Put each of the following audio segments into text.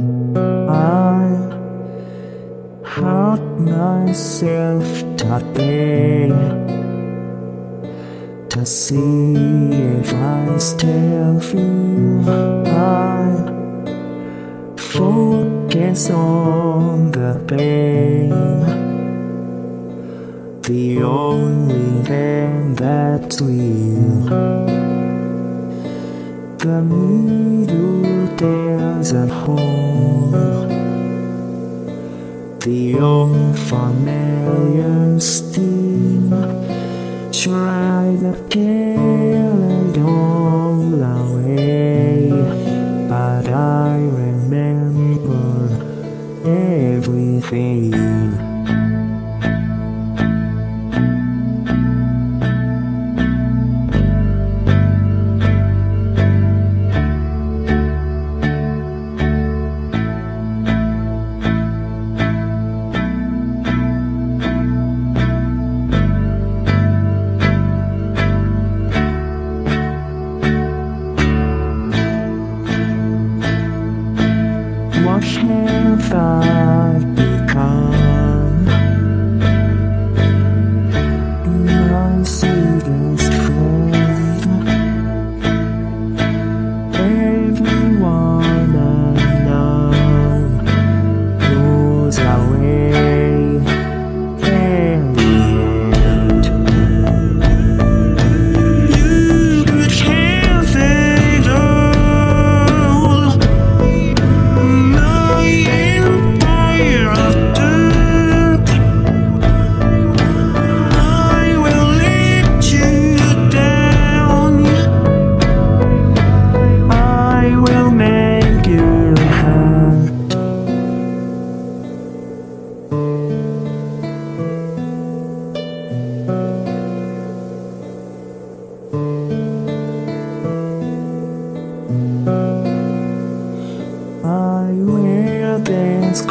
I hurt myself today to see if I still feel I focus on the pain, the only thing that's real. The middle there's a hole the old familiar steam Try to kill it all away. But I remember everything empire of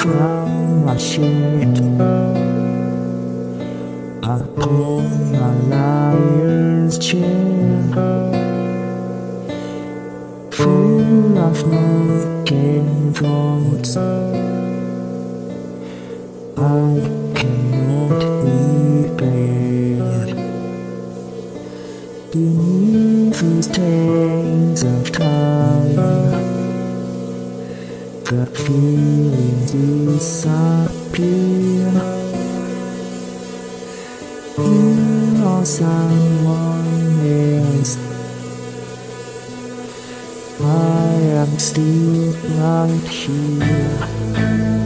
this crown I shed Upon my liar's chair Full of broken thoughts. I cannot repair Beneath the stains of time the feelings disappear You are someone else I am still right here